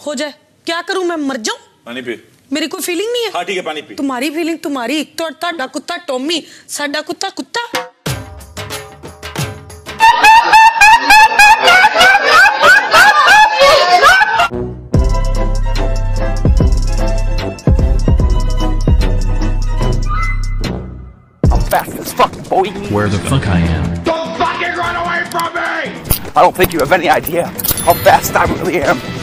हो जाए क्या करूं मैं मर जाऊं पानी पी मेरी कोई फीलिंग नहीं है हाँ ठीक है पानी पी तुम्हारी फीलिंग तुम्हारी तो ਤੁਹਾਡਾ ਕੁੱਤਾ ਟੋਮੀ ਸਾਡਾ ਕੁੱਤਾ ਕੁੱਤਾ I'm fast as fuck, boy. where the fuck I am. Don't fucking run away from me! I don't think you have any idea how fast I really am.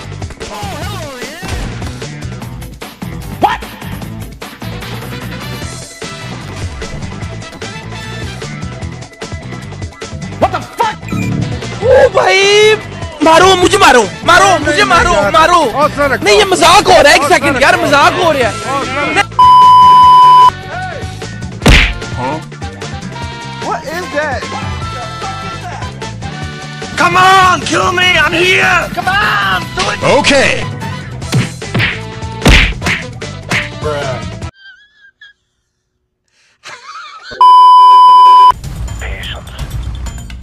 भाई मारो मुझे मारो मारो मुझे मारो मारो नहीं ये मज़ाक हो रहा है एक सेकंड यार मज़ाक हो रहा है What is that? Come on, kill me, I'm here. Come on, do it. Okay.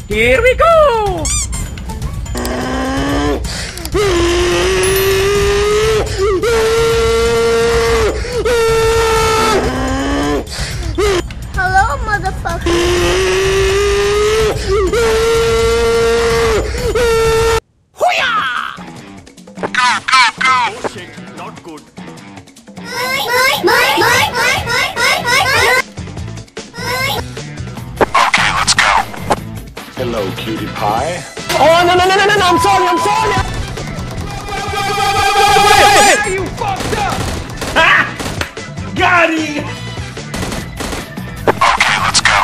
Here we go. Hello cutie pie Oh, no, no, no, no, no, no, I'm sorry, I'm sorry. You fucked up. Got him. Okay, let's go.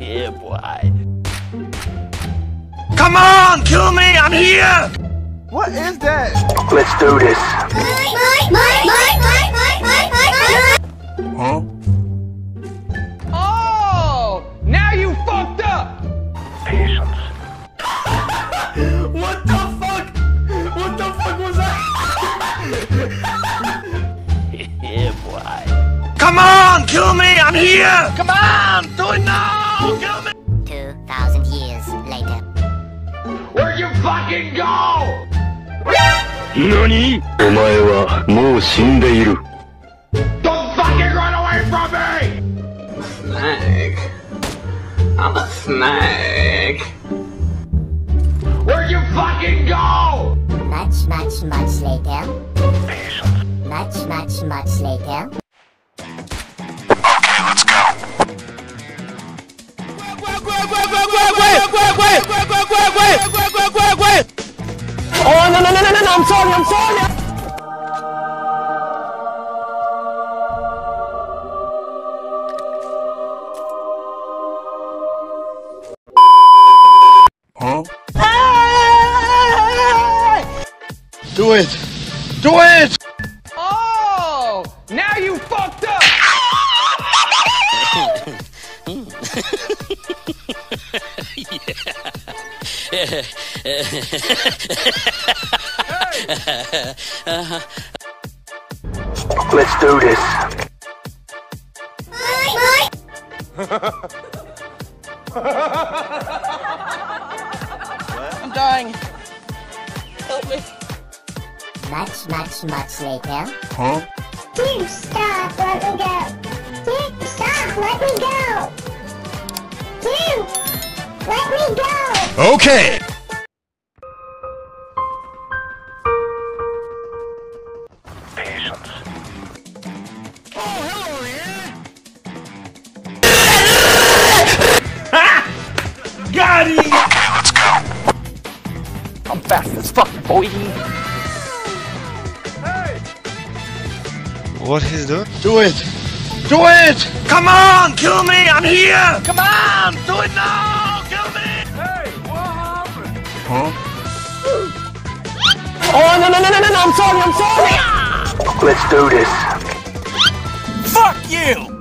yeah, boy. Come on, kill me, I'm here. What is that? Let's do this. Oh, here. Come on, do it now. Kill me. 2,000 years later. Where'd you fucking go? 何お前はもう死んでいる Don't fucking run away from me! Snake. I'm a snake. Where'd you fucking go? Much, much, much later. Much, much, much later. Oh, no, no, no, no, no, no, I'm sorry, I'm sorry. Do it Do it Let's do this. I'm dying. Help me. Much, much, much later. Huh? Dude, go. Okay. Got him. I'm fast as fuck, boy. What he's doing? Do it Do it Come on, kill me, I'm here. Come on, do it now. Happened? Oh, no, no, no, no, no, no, I'm sorry, I'm sorry. Let's do this. Fuck you.